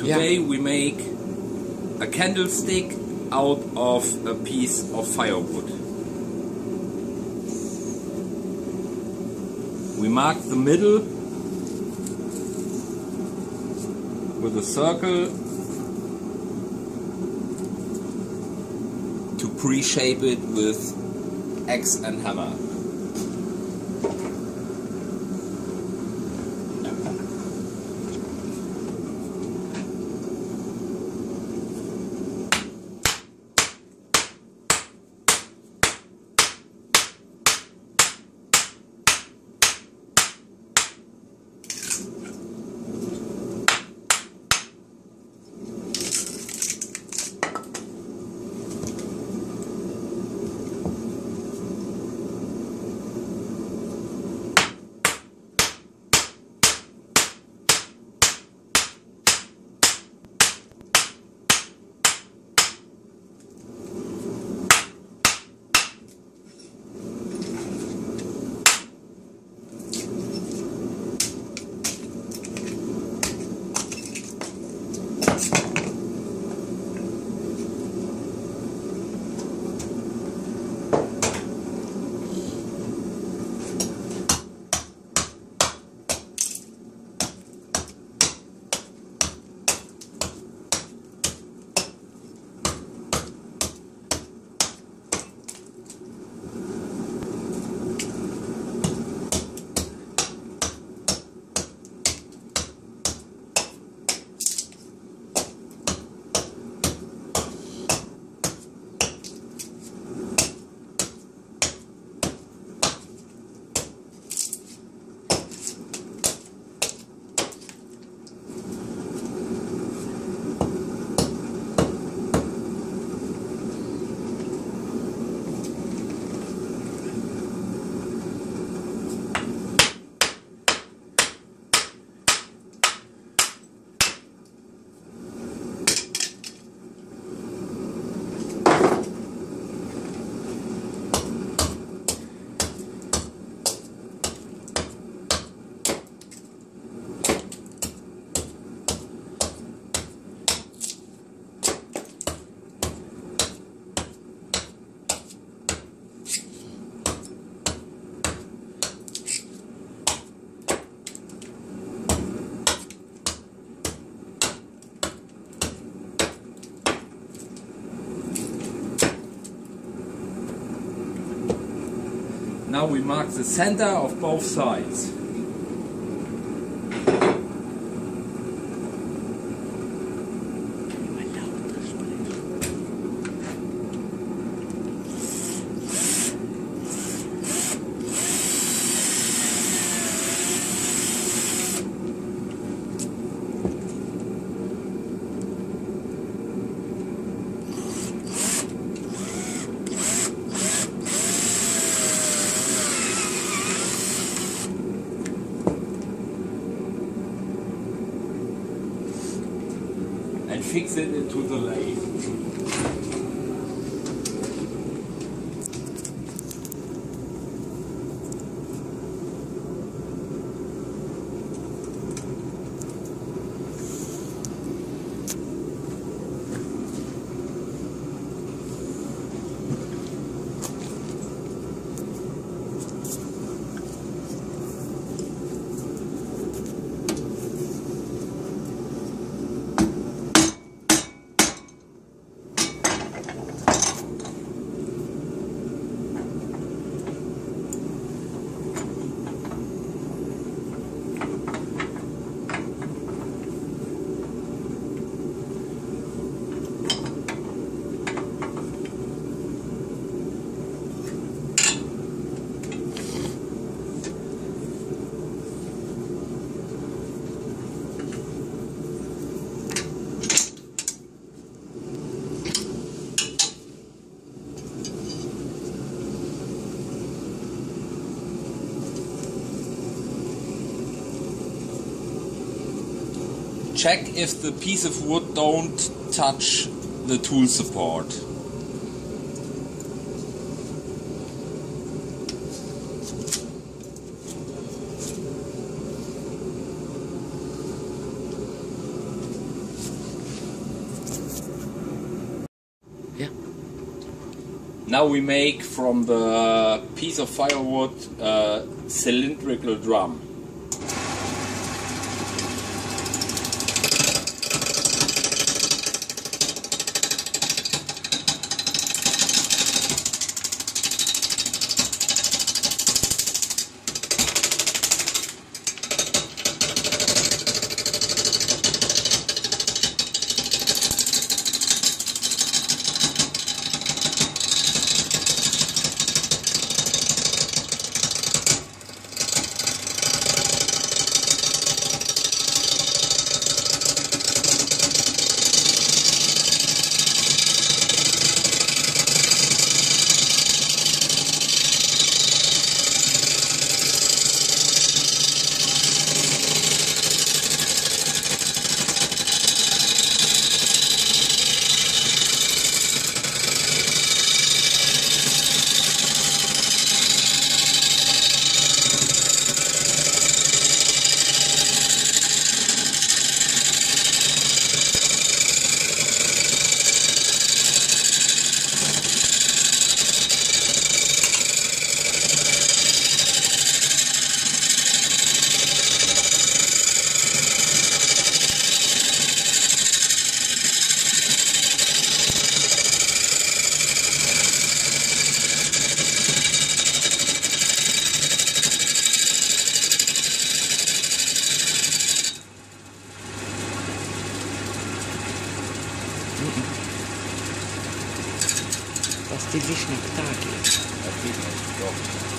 Today we make a candlestick out of a piece of firewood. We mark the middle with a circle to pre-shape it with axe and hammer. Now we mark the center of both sides. and fix it into the lathe. check if the piece of wood don't touch the tool support. Yeah. Now we make from the piece of firewood a cylindrical drum. 200 лишних так.